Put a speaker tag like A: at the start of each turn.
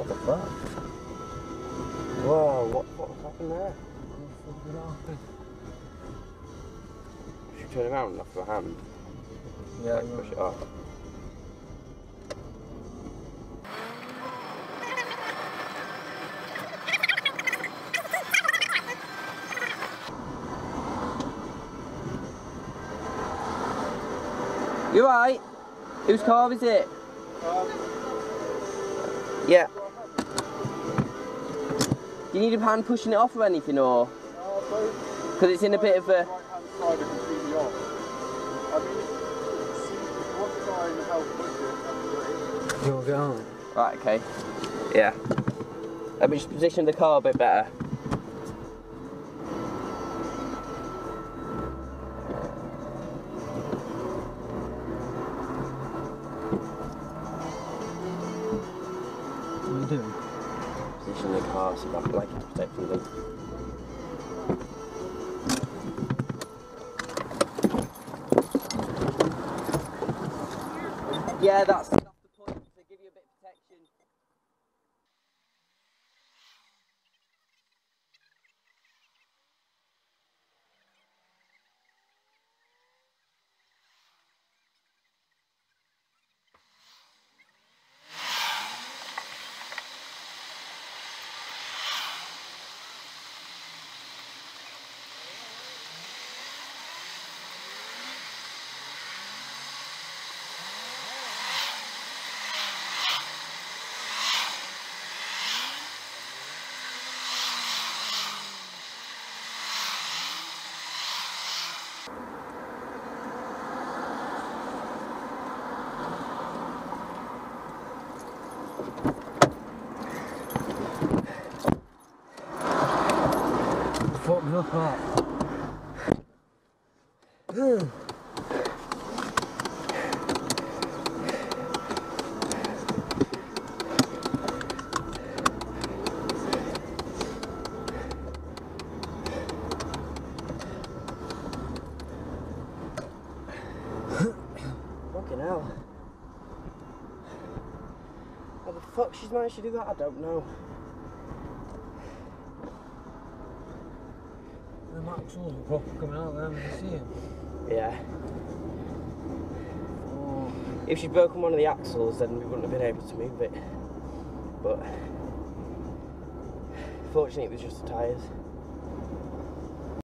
A: What the fuck? Whoa, what, what happened there? Should we turn around and off your hand?
B: Yeah,
A: like, push it off. You right? Whose car is it? Yeah. Do you need a hand pushing it off or anything, or? Because it's in a bit of a.
B: You'll get on.
A: Right, okay. Yeah. Let me just position the car a bit better. Position the car so that like it's protecting them. Yeah, that's,
B: Fuck me up,
A: Fucking hell. How the fuck she's managed to do that, I don't know.
B: The axles are proper coming out there, you see him?
A: Yeah.
B: Oh,
A: If she'd broken one of the axles, then we wouldn't have been able to move it. But fortunately, it was just the tyres.